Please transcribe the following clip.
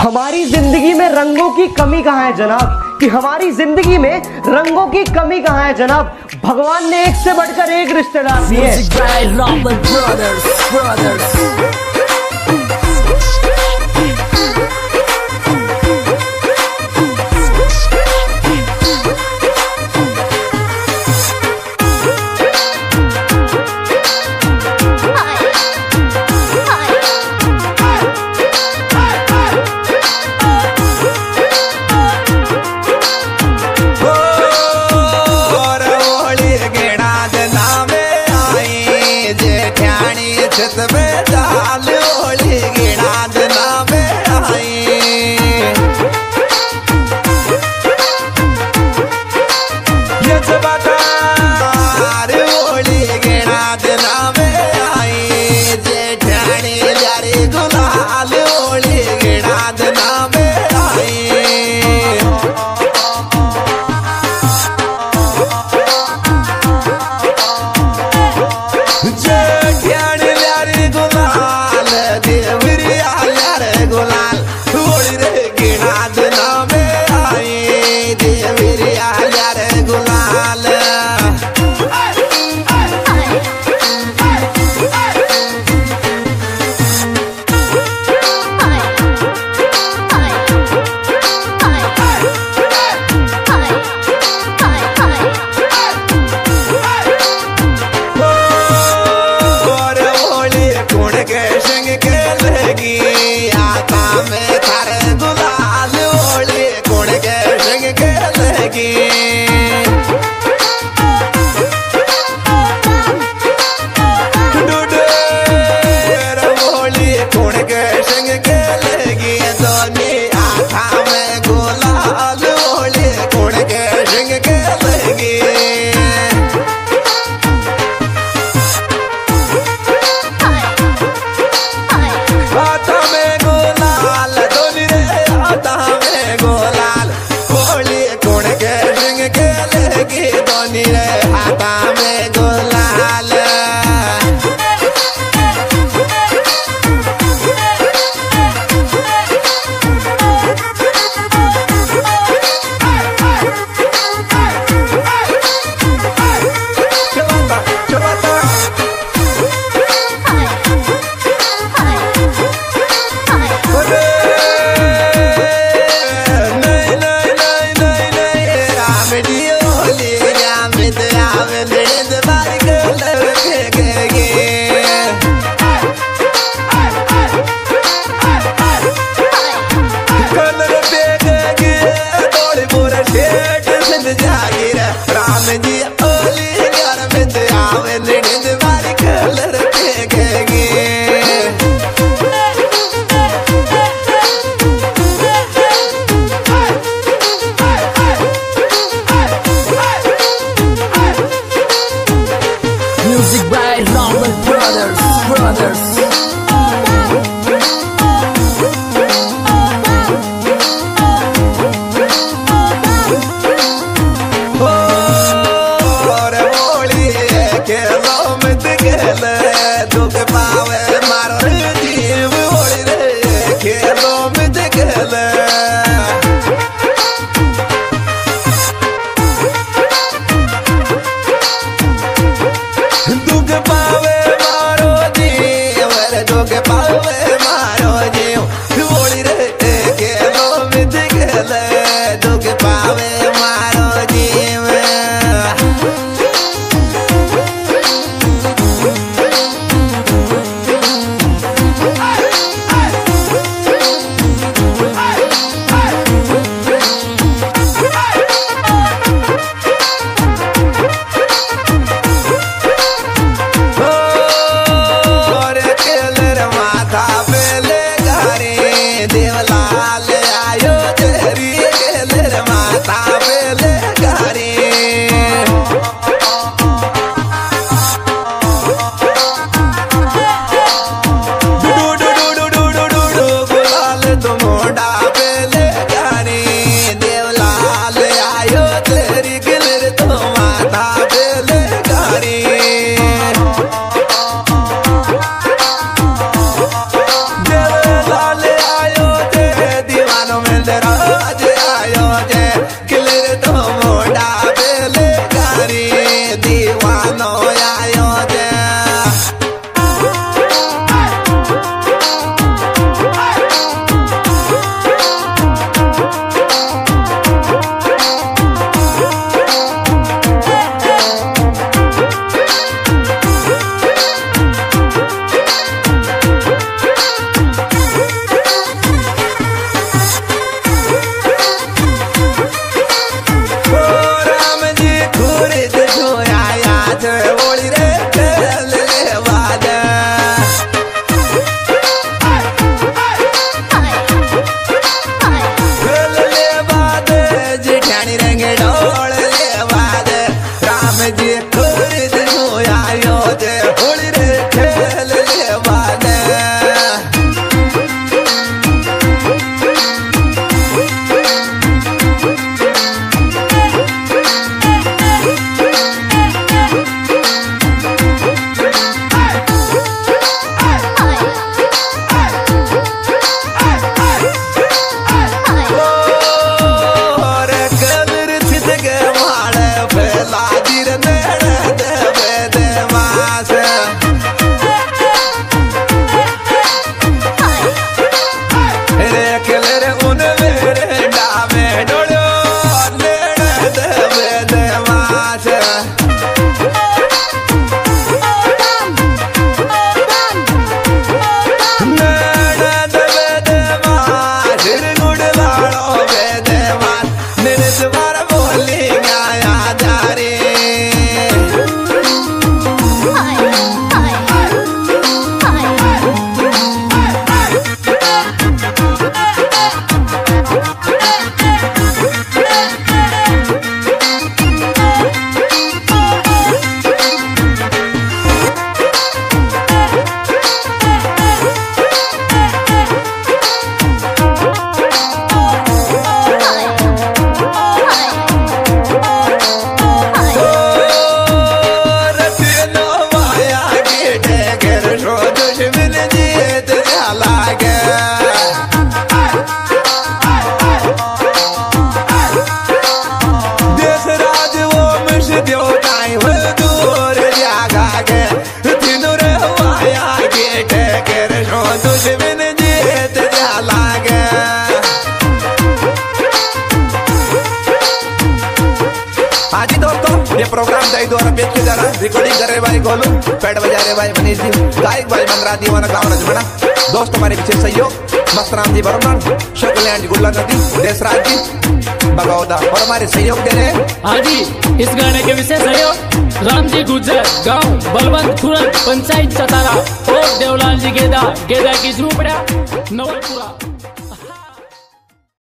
हमारी ज़िंदगी में रंगों की कमी कहाँ है जनाब? कि हमारी ज़िंदगी में रंगों की कमी कहाँ है जनाब? भगवान ने एक से बढ़कर एक रिश्तेदार दिए। It's the के लगी संग खेल के दोनी रे हाथा में जी बोली घर में जे आवे लेडी दीवारी कलर के गेगी Music by Robert Brothers, Brothers ये प्रोग्राम दाई द्वारा पेश किया जा रहा है रिकॉर्डिंग कर रहे भाई गोलू। पैड बजा रहे भाई मनीष जी। गायक भाई मनरा दीवाना गाँव रजमना दोस्त हमारे पीछे सहयोग मस्तराम जी बरमान शुक्लैंड गुल्ला नदी, देसराज जी। बगौदा और हमारे सहयोग दे रहे हैं। जी, इस गाने के विशेष सहयोग, राम जी गुर्जर गाँव, बलवंत खुरन, पंचायत चतारा, और देवलाल जी गेदा गेदा की झूपड़ा नवलपुरा।